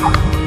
you